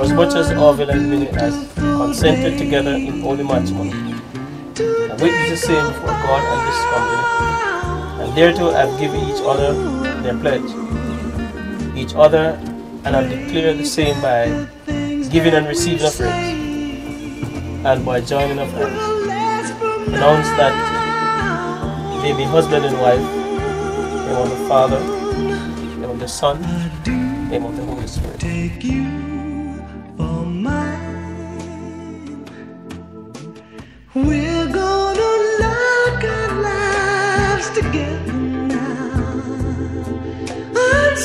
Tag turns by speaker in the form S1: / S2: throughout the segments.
S1: As much as Orville and Minnie has consented together in holy matrimony, I witness the same before God and this company, and thereto I have given each other their pledge, each other, and have declared the same by giving and receiving of rings, and by joining of hands. Announce that they be husband and wife, name of the Father, name of the Son, name of the Holy Spirit.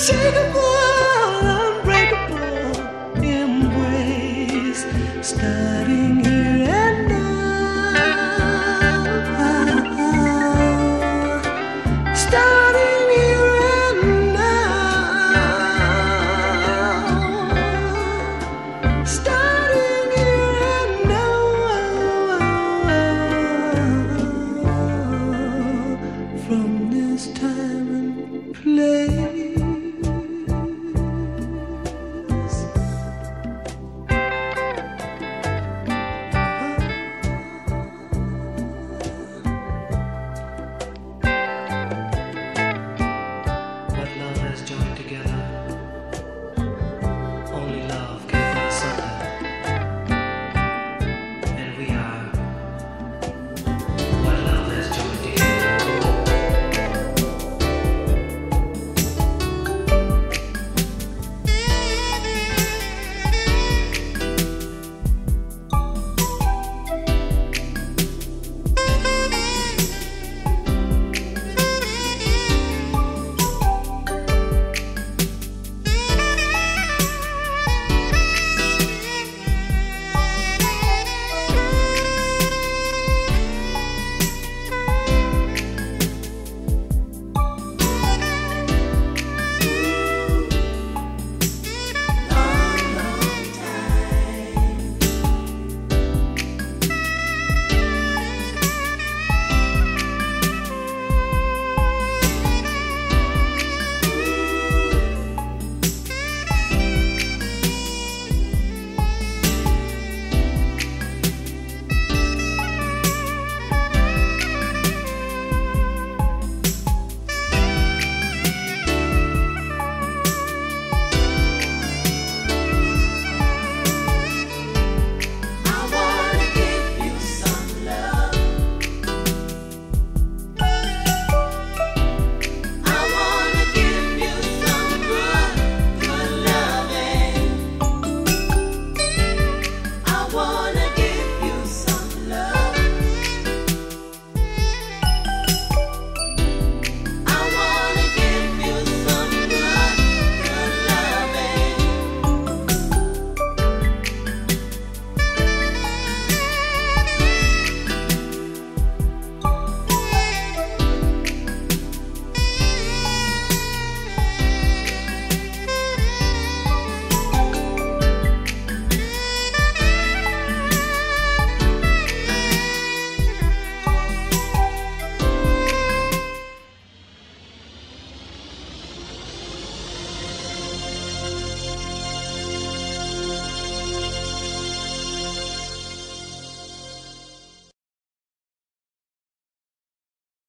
S2: Unshakable